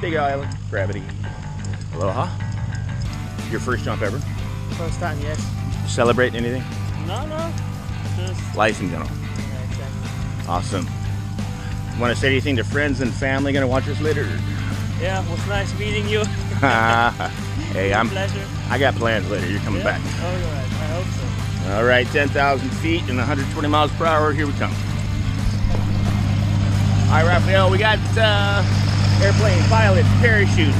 Big Island, gravity. Aloha. Your first jump ever? First time, yes. Celebrate anything? No, no. Just Life in general. yeah, exactly. Awesome. Want to say anything to friends and family gonna watch us later? Yeah, it was nice meeting you. hey, I'm. pleasure. I got plans later. You're coming yeah? back. All right, I hope so. All right, 10,000 feet and 120 miles per hour. Here we come. All right, Raphael, we got uh, airplane pilot parachutes.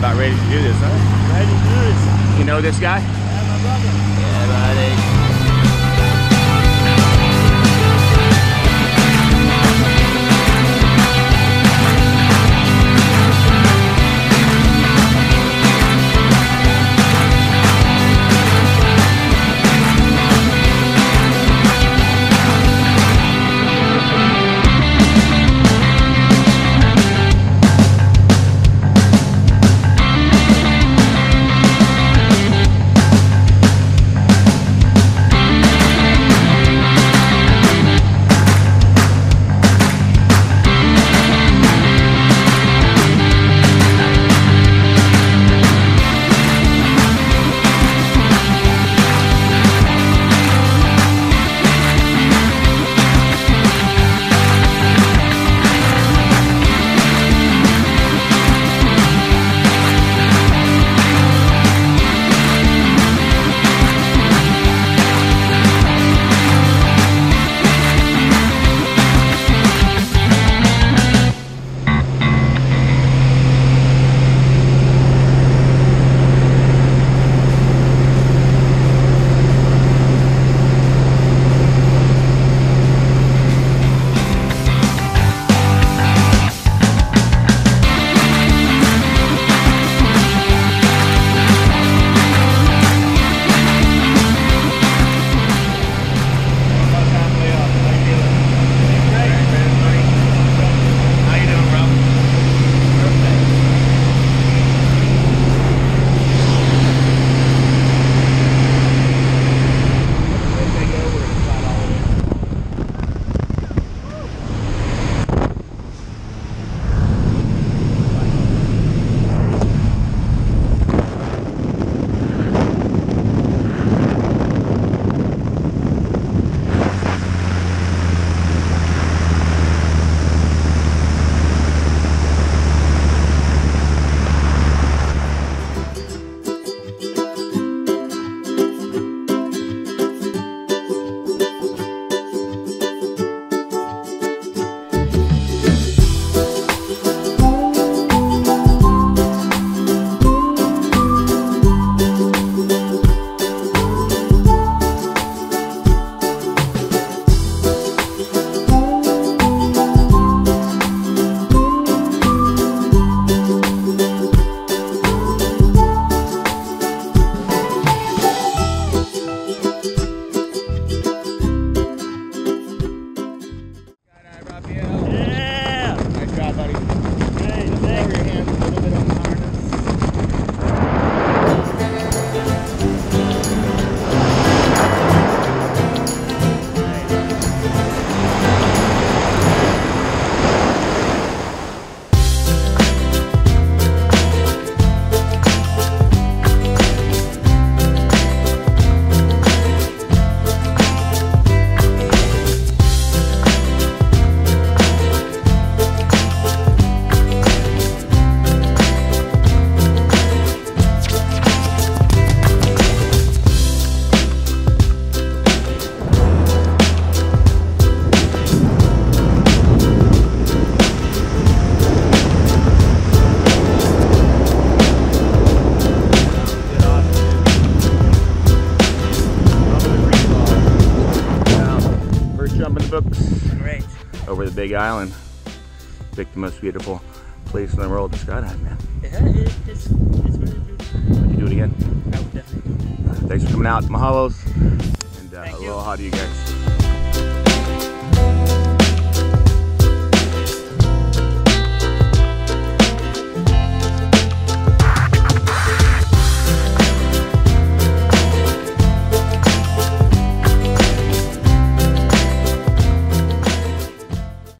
About ready to do this, huh? Ready to do this. You know this guy? Yeah, my brother. Yeah, buddy. Big Island. Picked the most beautiful place in the world to skydive, man. Yeah, it, it's, it's really beautiful. Would you do it again? I would definitely. Thanks for coming out. Mahalos. And uh, aloha to you guys.